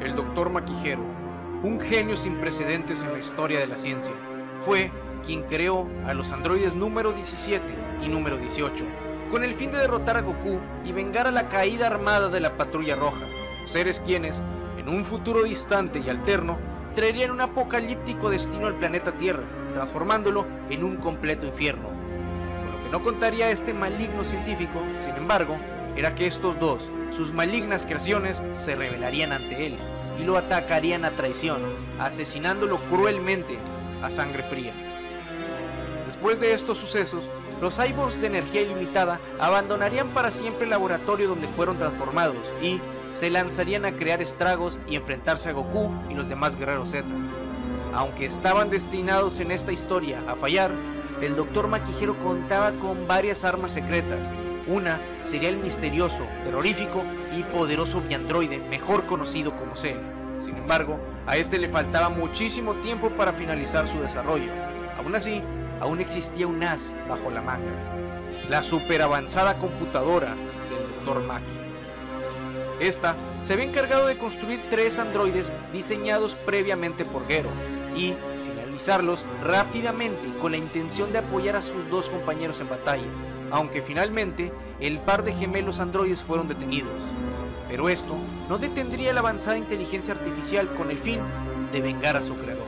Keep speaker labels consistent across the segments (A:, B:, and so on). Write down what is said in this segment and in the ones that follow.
A: El doctor Maquijero, un genio sin precedentes en la historia de la ciencia, fue quien creó a los androides número 17 y número 18, con el fin de derrotar a Goku y vengar a la caída armada de la Patrulla Roja, seres quienes, en un futuro distante y alterno, traerían un apocalíptico destino al planeta Tierra, transformándolo en un completo infierno. Con lo que no contaría este maligno científico, sin embargo, era que estos dos, sus malignas creaciones, se rebelarían ante él y lo atacarían a traición, asesinándolo cruelmente a sangre fría. Después de estos sucesos, los cyborgs de energía ilimitada abandonarían para siempre el laboratorio donde fueron transformados y se lanzarían a crear estragos y enfrentarse a Goku y los demás guerreros Z. Aunque estaban destinados en esta historia a fallar, el Dr. Maquijero contaba con varias armas secretas. Una sería el misterioso, terrorífico y poderoso biandroide mejor conocido como Cell. Sin embargo, a este le faltaba muchísimo tiempo para finalizar su desarrollo. Aún así, aún existía un as bajo la manga. La super avanzada computadora del Dr. Maki. Esta se había encargado de construir tres androides diseñados previamente por Gero y finalizarlos rápidamente con la intención de apoyar a sus dos compañeros en batalla, aunque finalmente el par de gemelos androides fueron detenidos. Pero esto no detendría la avanzada inteligencia artificial con el fin de vengar a su creador.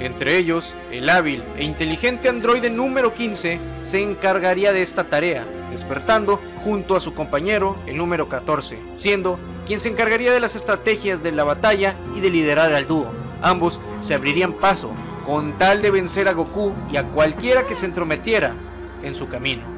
A: Entre ellos, el hábil e inteligente androide número 15 se encargaría de esta tarea, despertando junto a su compañero, el número 14, siendo quien se encargaría de las estrategias de la batalla y de liderar al dúo. Ambos se abrirían paso con tal de vencer a Goku y a cualquiera que se entrometiera en su camino.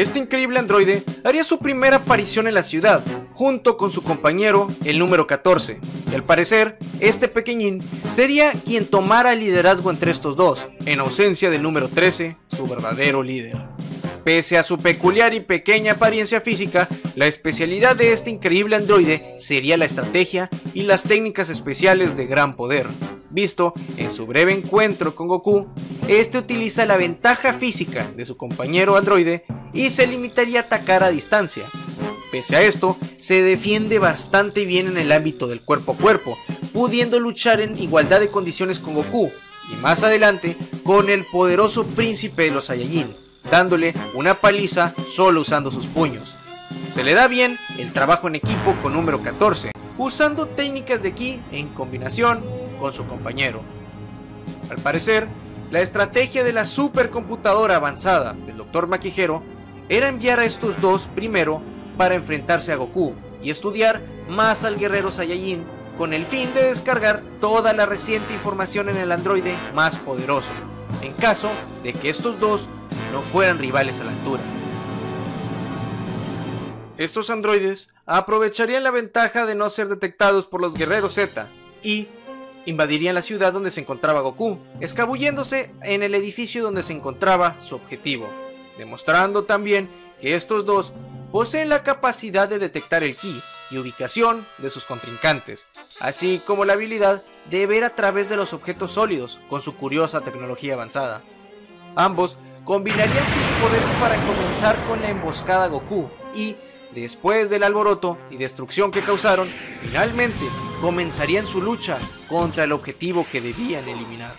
A: Este increíble androide haría su primera aparición en la ciudad, junto con su compañero, el número 14, y al parecer, este pequeñín sería quien tomara el liderazgo entre estos dos, en ausencia del número 13, su verdadero líder. Pese a su peculiar y pequeña apariencia física, la especialidad de este increíble androide sería la estrategia y las técnicas especiales de gran poder. Visto en su breve encuentro con Goku, este utiliza la ventaja física de su compañero androide y se limitaría a atacar a distancia. Pese a esto, se defiende bastante bien en el ámbito del cuerpo a cuerpo, pudiendo luchar en igualdad de condiciones con Goku, y más adelante con el poderoso príncipe de los Saiyajin, dándole una paliza solo usando sus puños. Se le da bien el trabajo en equipo con número 14, usando técnicas de ki en combinación con su compañero. Al parecer, la estrategia de la supercomputadora avanzada del Dr. Maquijero era enviar a estos dos primero para enfrentarse a Goku y estudiar más al guerrero Saiyajin con el fin de descargar toda la reciente información en el androide más poderoso, en caso de que estos dos no fueran rivales a la altura. Estos androides aprovecharían la ventaja de no ser detectados por los guerreros Z y invadirían la ciudad donde se encontraba Goku, escabulléndose en el edificio donde se encontraba su objetivo demostrando también que estos dos poseen la capacidad de detectar el ki y ubicación de sus contrincantes, así como la habilidad de ver a través de los objetos sólidos con su curiosa tecnología avanzada. Ambos combinarían sus poderes para comenzar con la emboscada Goku y, después del alboroto y destrucción que causaron, finalmente comenzarían su lucha contra el objetivo que debían eliminar.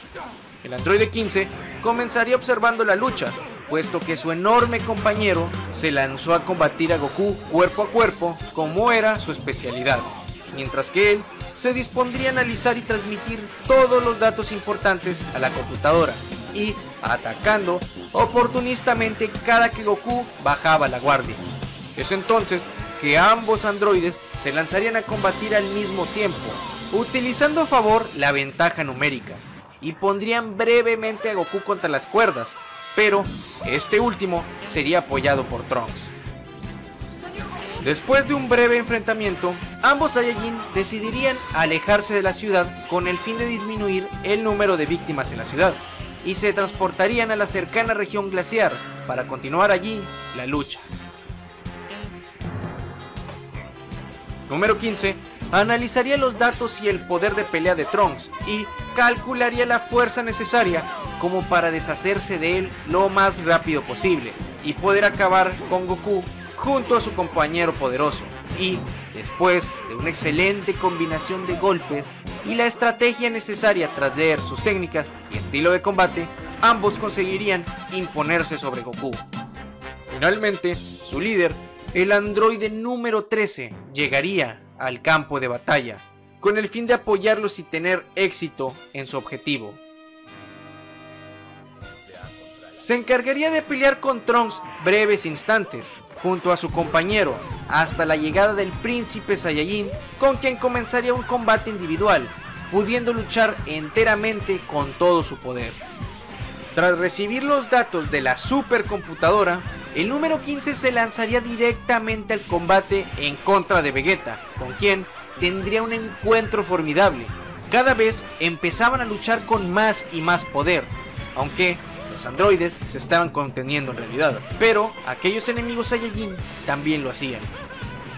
A: El androide 15 comenzaría observando la lucha, puesto que su enorme compañero se lanzó a combatir a Goku cuerpo a cuerpo como era su especialidad, mientras que él se dispondría a analizar y transmitir todos los datos importantes a la computadora y atacando oportunistamente cada que Goku bajaba la guardia. Es entonces que ambos androides se lanzarían a combatir al mismo tiempo, utilizando a favor la ventaja numérica y pondrían brevemente a Goku contra las cuerdas, pero este último sería apoyado por Trunks. Después de un breve enfrentamiento, ambos Saiyajin decidirían alejarse de la ciudad con el fin de disminuir el número de víctimas en la ciudad, y se transportarían a la cercana región glaciar para continuar allí la lucha. Número 15. Analizaría los datos y el poder de pelea de Trunks y calcularía la fuerza necesaria como para deshacerse de él lo más rápido posible y poder acabar con Goku junto a su compañero poderoso. Y, después de una excelente combinación de golpes y la estrategia necesaria tras leer sus técnicas y estilo de combate, ambos conseguirían imponerse sobre Goku. Finalmente, su líder, el androide número 13, llegaría al campo de batalla, con el fin de apoyarlos y tener éxito en su objetivo. Se encargaría de pelear con Trunks breves instantes, junto a su compañero, hasta la llegada del príncipe Saiyajin, con quien comenzaría un combate individual, pudiendo luchar enteramente con todo su poder. Tras recibir los datos de la supercomputadora, el número 15 se lanzaría directamente al combate en contra de Vegeta, con quien tendría un encuentro formidable. Cada vez empezaban a luchar con más y más poder, aunque los androides se estaban conteniendo en realidad, pero aquellos enemigos Saiyajin también lo hacían.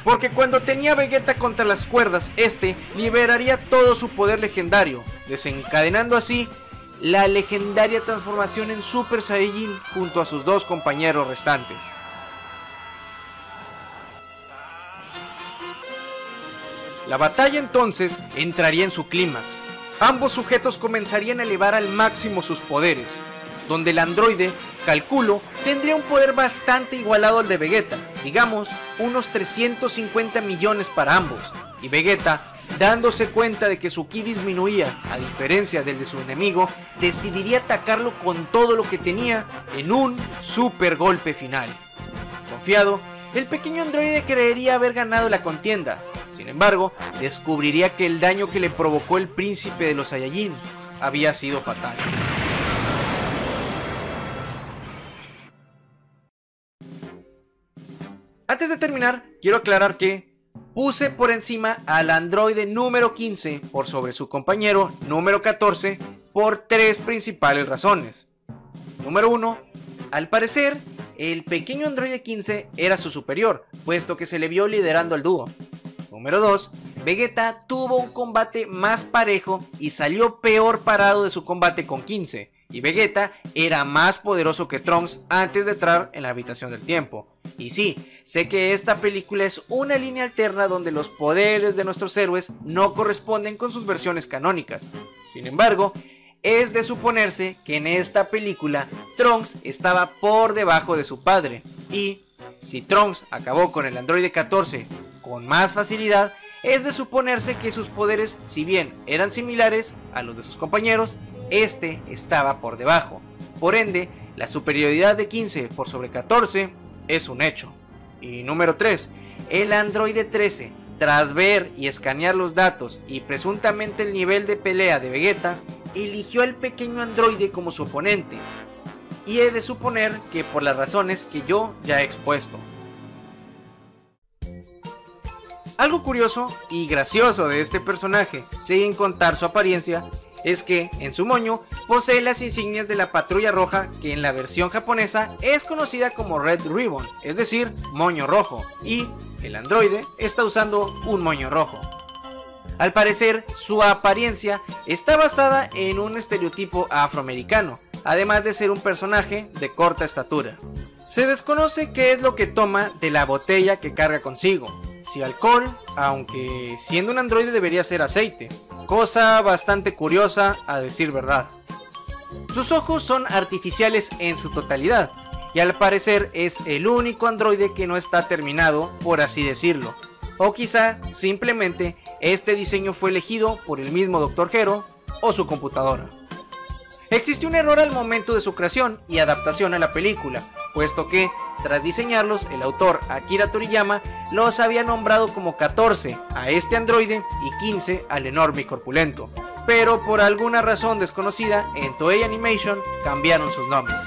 A: Porque cuando tenía Vegeta contra las cuerdas, este liberaría todo su poder legendario, desencadenando así la legendaria transformación en Super Saiyajin junto a sus dos compañeros restantes. La batalla entonces entraría en su clímax. Ambos sujetos comenzarían a elevar al máximo sus poderes, donde el androide, calculo, tendría un poder bastante igualado al de Vegeta, digamos unos 350 millones para ambos, y Vegeta, dándose cuenta de que su ki disminuía, a diferencia del de su enemigo, decidiría atacarlo con todo lo que tenía en un super golpe final. Confiado, el pequeño androide creería haber ganado la contienda, sin embargo, descubriría que el daño que le provocó el príncipe de los Saiyajin había sido fatal. Antes de terminar, quiero aclarar que puse por encima al androide número 15 por sobre su compañero número 14 por tres principales razones. Número 1. Al parecer, el pequeño androide 15 era su superior, puesto que se le vio liderando al dúo. Número 2. Vegeta tuvo un combate más parejo y salió peor parado de su combate con 15, y Vegeta era más poderoso que Trunks antes de entrar en la habitación del tiempo. Y sí, sé que esta película es una línea alterna donde los poderes de nuestros héroes no corresponden con sus versiones canónicas. Sin embargo, es de suponerse que en esta película Trunks estaba por debajo de su padre. Y si Trunks acabó con el androide 14 con más facilidad, es de suponerse que sus poderes, si bien eran similares a los de sus compañeros, este estaba por debajo. Por ende, la superioridad de 15 por sobre 14 es un hecho. Y número 3, el androide 13, tras ver y escanear los datos y presuntamente el nivel de pelea de Vegeta, eligió al pequeño androide como su oponente. Y he de suponer que por las razones que yo ya he expuesto. Algo curioso y gracioso de este personaje, sin contar su apariencia, es que en su moño posee las insignias de la patrulla roja que en la versión japonesa es conocida como Red Ribbon, es decir, moño rojo, y el androide está usando un moño rojo. Al parecer, su apariencia está basada en un estereotipo afroamericano, además de ser un personaje de corta estatura. Se desconoce qué es lo que toma de la botella que carga consigo, si alcohol, aunque siendo un androide debería ser aceite, cosa bastante curiosa a decir verdad. Sus ojos son artificiales en su totalidad, y al parecer es el único androide que no está terminado, por así decirlo. O quizá simplemente este diseño fue elegido por el mismo Dr. Hero o su computadora. Existió un error al momento de su creación y adaptación a la película, puesto que, tras diseñarlos, el autor Akira Toriyama los había nombrado como 14 a este androide y 15 al enorme y corpulento, pero por alguna razón desconocida en Toei Animation cambiaron sus nombres.